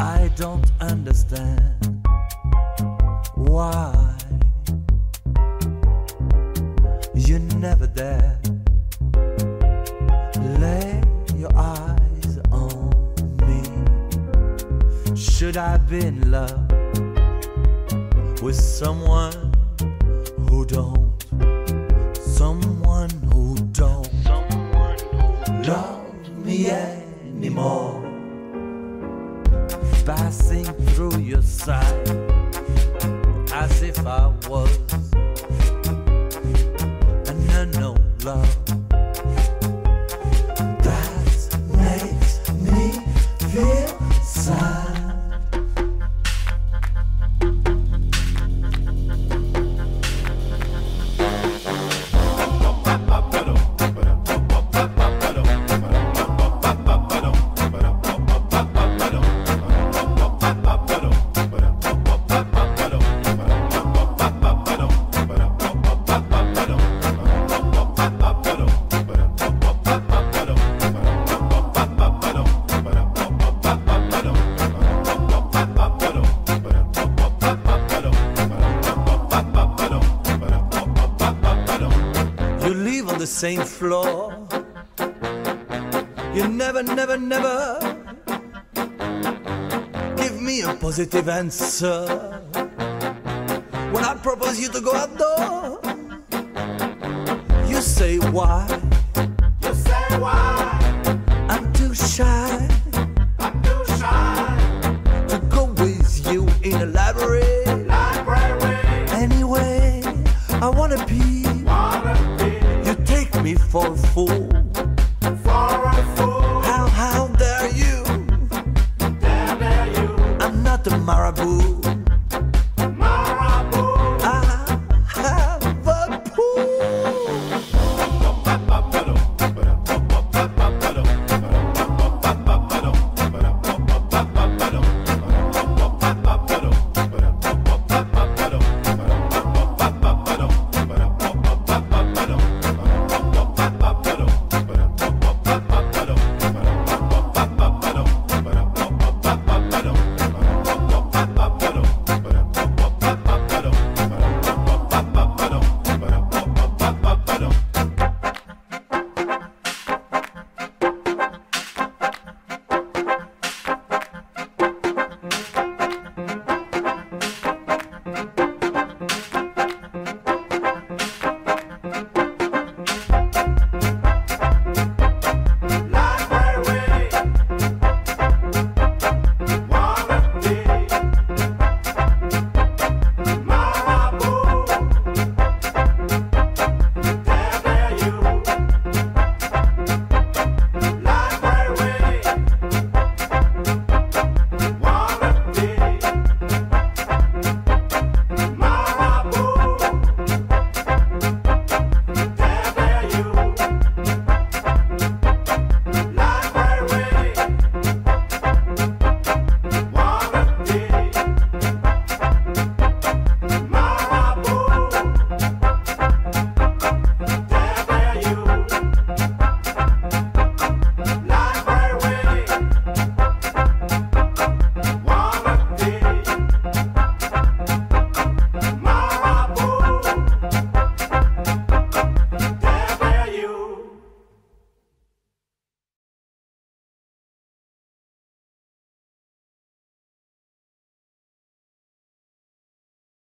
I don't understand why you never dare lay your eyes on me. Should I be in love with someone who don't? I was on the same floor. You never, never, never give me a positive answer. When I propose you to go outdoor, you say why? You say why? for a fool.